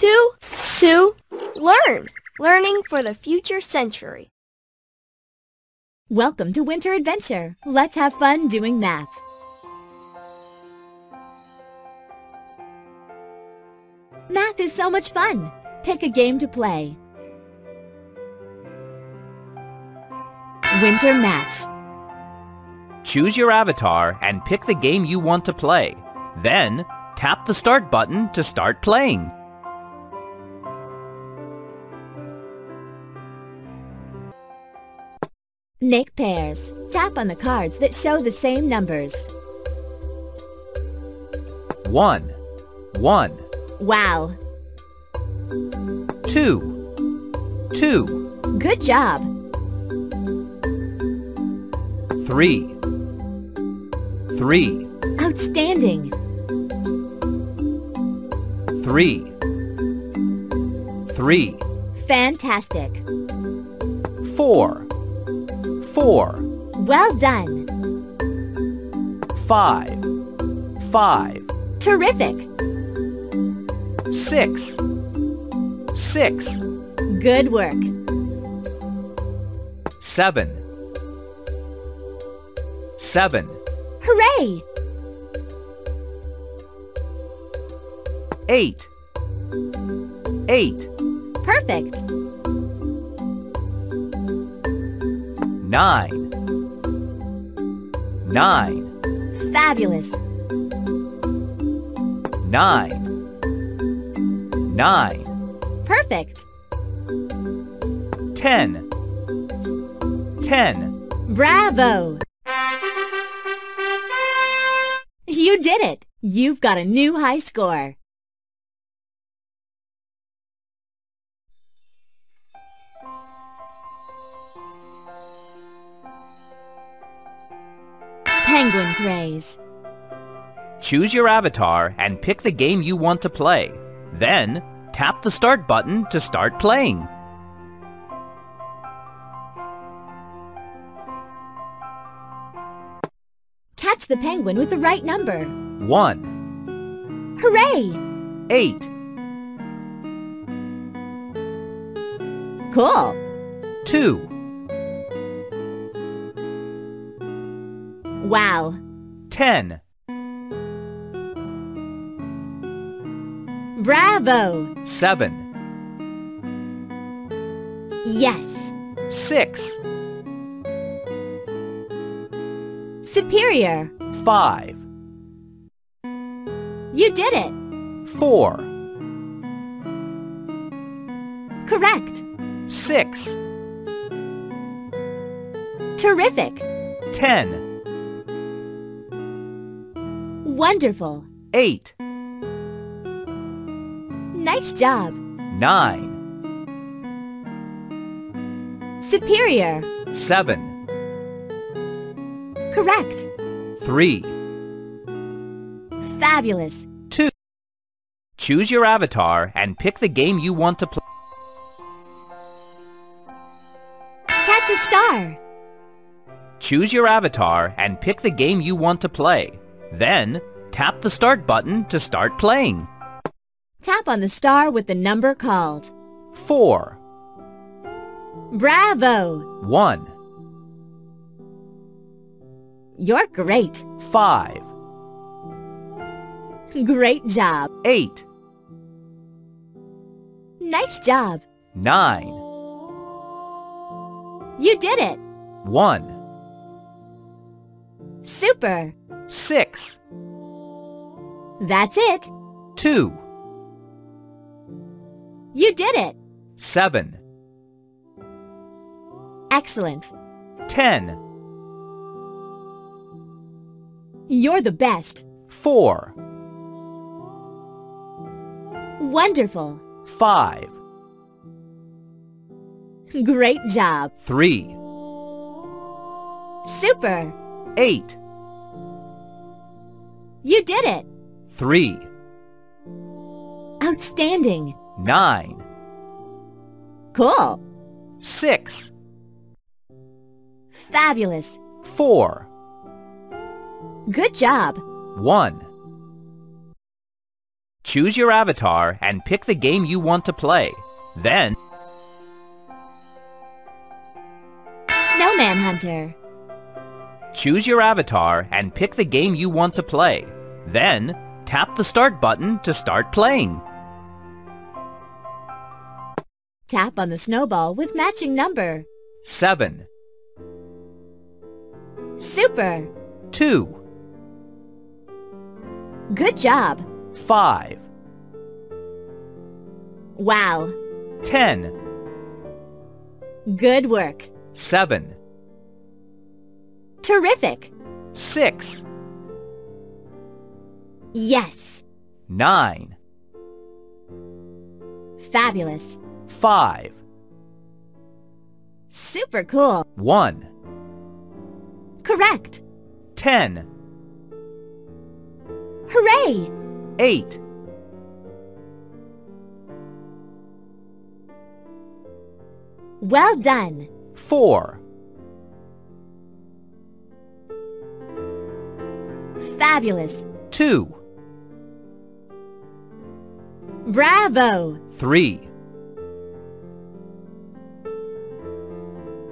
two, two, learn. Learning for the future century. Welcome to Winter Adventure. Let's have fun doing math. Math is so much fun. Pick a game to play. Winter Match. Choose your avatar and pick the game you want to play. Then, tap the Start button to start playing. Make pairs. Tap on the cards that show the same numbers. 1, 1, Wow! 2, 2, Good job! 3, 3, Outstanding! 3, 3, Fantastic! 4, 4, Well done! 5, 5, Terrific! 6, 6, Good work! 7, 7, Hooray! 8, 8, Perfect! 9, 9, Fabulous! 9, 9, Perfect! 10, 10, Bravo! You did it! You've got a new high score. Penguin craze. Choose your avatar and pick the game you want to play. Then, tap the Start button to start playing. Catch the penguin with the right number. 1, Hooray! 8, Cool! 2, Wow! 10, Bravo! 7, Yes! 6, Superior! 5, You did it! 4, Correct! 6, Terrific! 10, Wonderful! 8, Nice job! 9, Superior! 7, Correct! 3, Fabulous! 2. Choose your avatar and pick the game you want to play. Catch a star! Choose your avatar and pick the game you want to play. Then, tap the Start button to start playing. Tap on the star with the number called. 4, Bravo! 1, You're great! 5, Great job! 8, Nice job! 9, You did it! 1, Super! 6, That's it! 2, You did it! 7, Excellent! 10, You're the best! 4, Wonderful! 5, Great job! 3, Super! 8, You did it! 3, Outstanding! 9, Cool! 6, Fabulous! 4, Good job! 1, Choose your avatar and pick the game you want to play. Then, Snowman Hunter. Choose your avatar and pick the game you want to play. Then, tap the start button to start playing. Tap on the snowball with matching number. 7, Super! 2, Good job! 5, Wow! 10, Good work! 7, Terrific! 6, Yes! 9, Fabulous! 5, Super cool! 1, Correct! 10, Hooray! 8, Well done! 4, Fabulous! 2, Bravo! 3,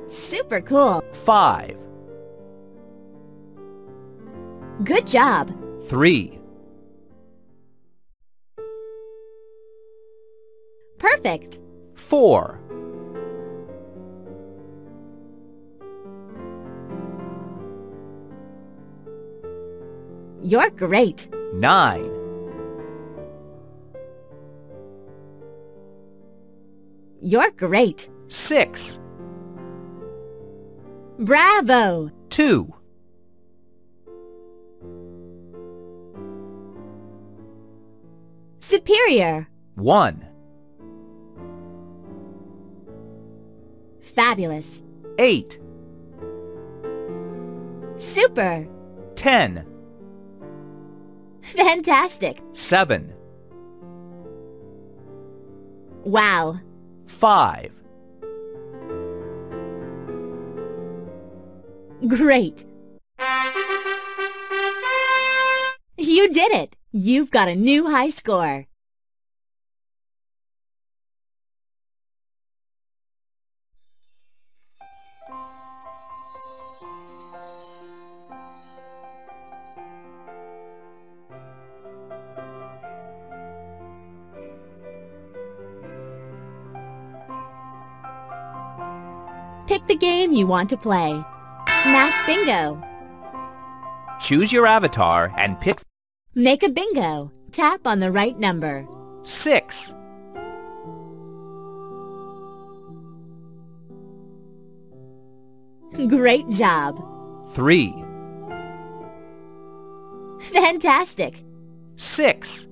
Super cool! 5, Good job! 3, Perfect! 4, You're great! 9, You're great! 6, Bravo! 2, Superior! 1, Fabulous! 8, Super! 10, Fantastic! 7, Wow! 5, Great! You did it! You've got a new high score. Pick the game you want to play. Math Bingo. choose your avatar and pick Make a bingo. Tap on the right number. 6, Great job. 3, Fantastic. 6,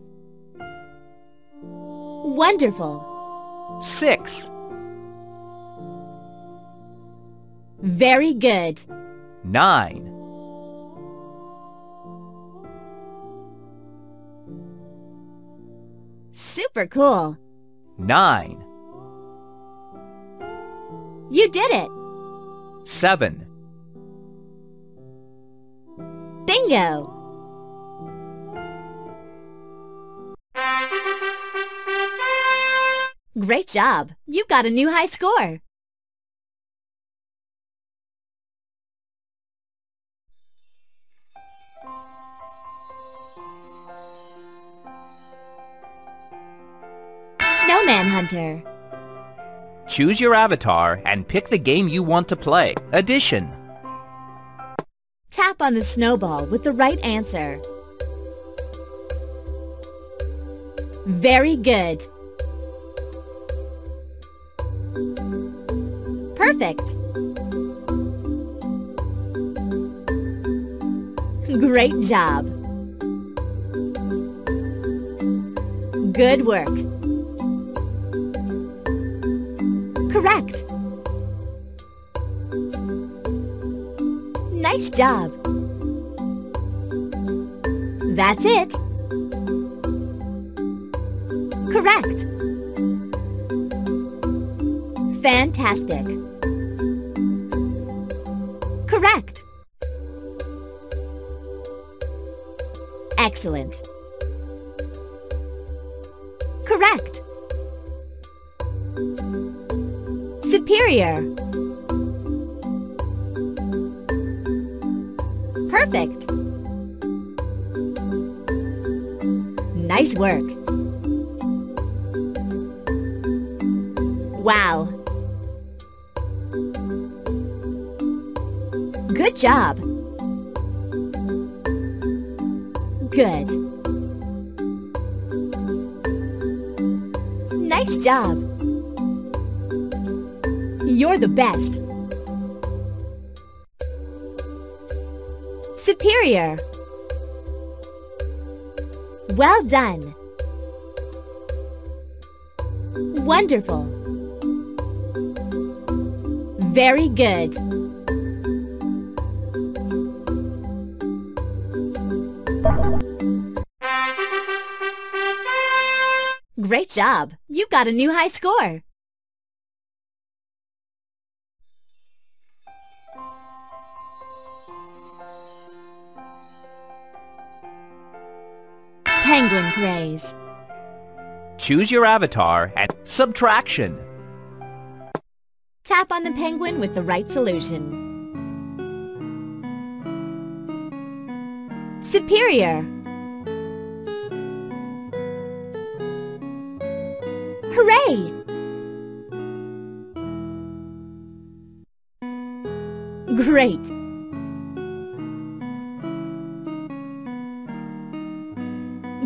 Wonderful. 6, Very good. 9, Super cool. 9, You did it. 7, Bingo. Great job. You got a new high score. Hunter. choose your avatar and pick the game you want to play. Addition, Tap on the snowball with the right answer. Very good. Perfect. Great job. Good work. Correct. Nice job. That's it. Correct. Fantastic. Correct. Excellent. Correct. Perfect. Nice work. Wow. Good job. Good. Nice job. You're the best. Superior. Well done. Wonderful. Very good. Great job! You got a new high score! Craze. Choose your avatar at subtraction. Tap on the penguin with the right solution. Superior. Hooray! Great!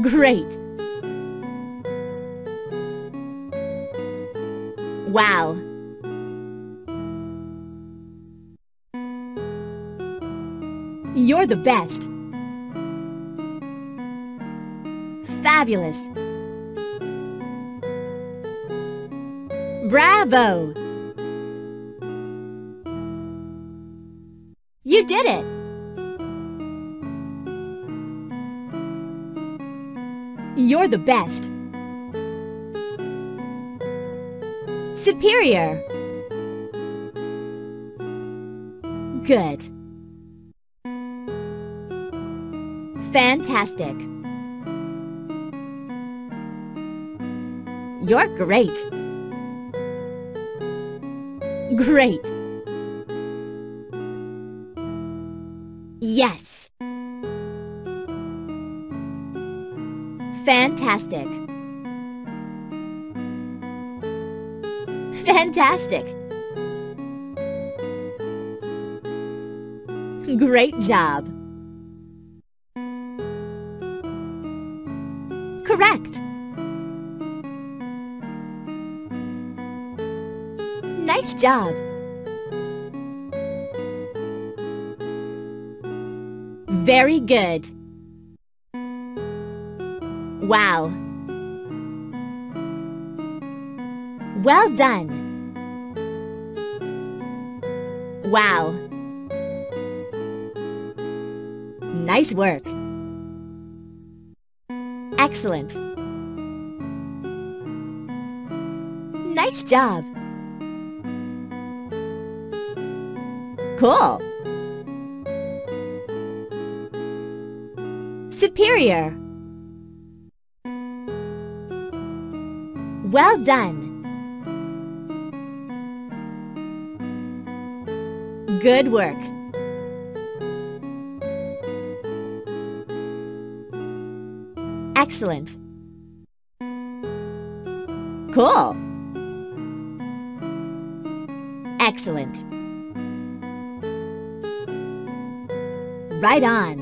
Great! Wow! You're the best! Fabulous! Bravo! You did it! You're the best! Superior! Good! Fantastic! You're great! Great! Yes! Fantastic! Fantastic! Great job! Correct! Nice job! Very good! Wow! Well done! Wow! Nice work! Excellent! Nice job! Cool! Superior! Well done! Good work! Excellent! Cool! Excellent! Right on!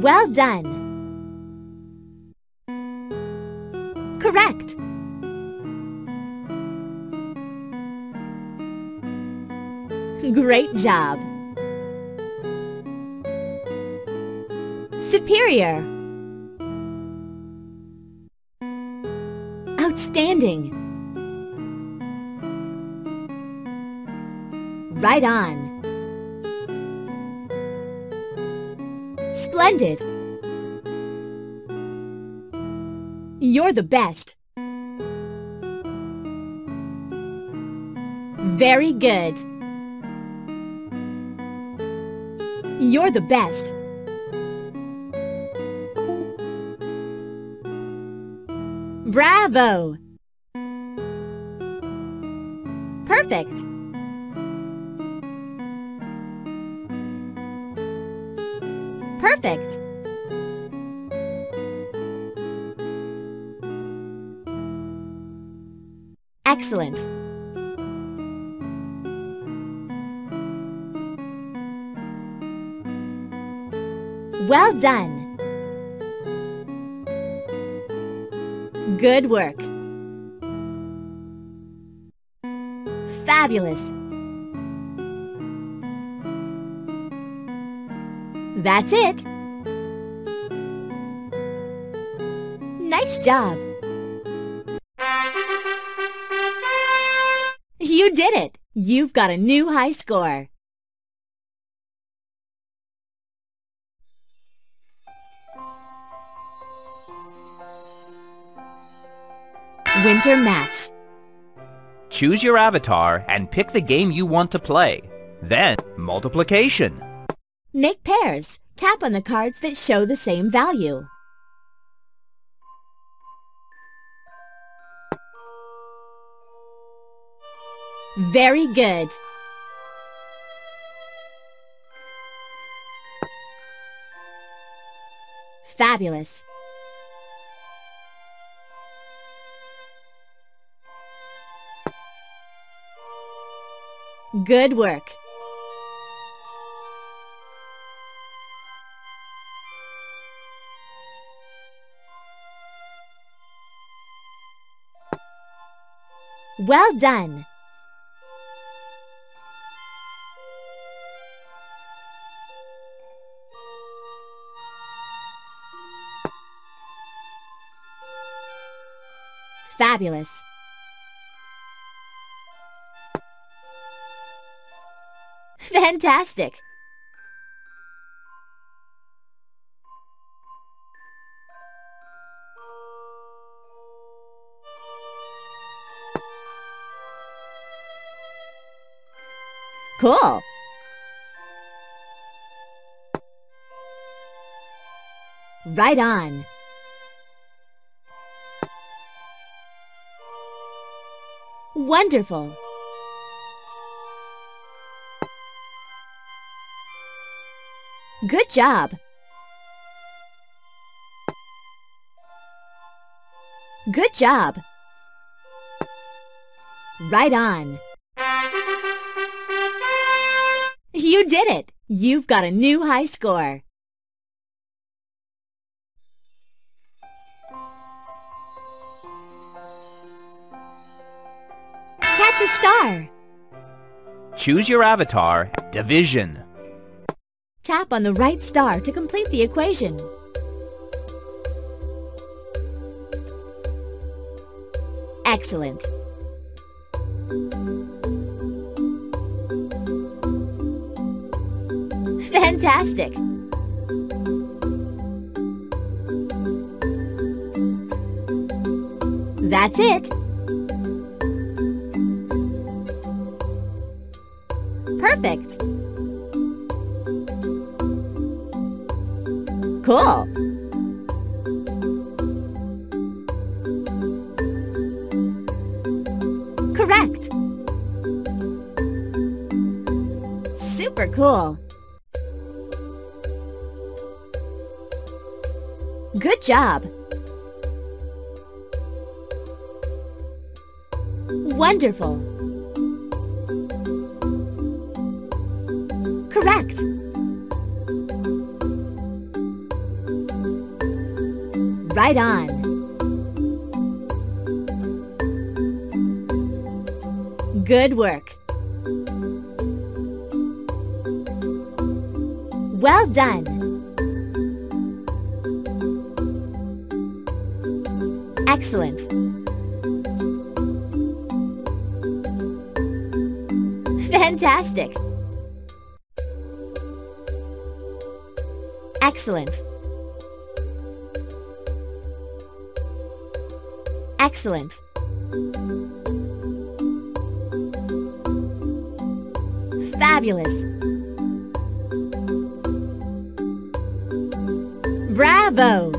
Well done! Correct! Great job! Superior! Outstanding! Right on! Splendid! You're the best! Very good! You're the best! Bravo! Perfect! Excellent! Well done! Good work! Fabulous! That's it! Nice job! You did it! You've got a new high score! Winter Match Choose your avatar and pick the game you want to play. Then, multiplication. Make pairs. Tap on the cards that show the same value. Very good. Fabulous. Good work. Well done. Fabulous. Fantastic. Cool. Right on. Wonderful. Good job. Good job. Right on. You did it! You've got a new high score. Choose your avatar. Division. Tap on the right star to complete the equation. Excellent. Fantastic! That's it! Cool! Correct! Super cool! Good job! Wonderful! Correct! Right on! Good work! Well done! Excellent! Fantastic! Excellent! Excellent! Fabulous! Bravo!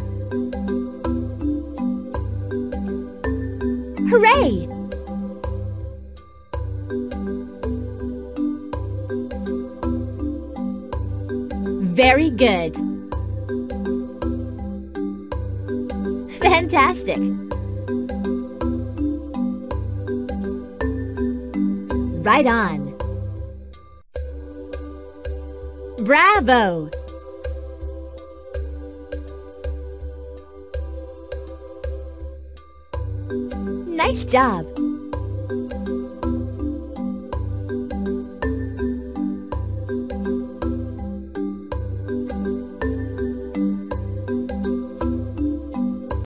Hooray! Very good. Fantastic. Right on. Bravo! Nice job.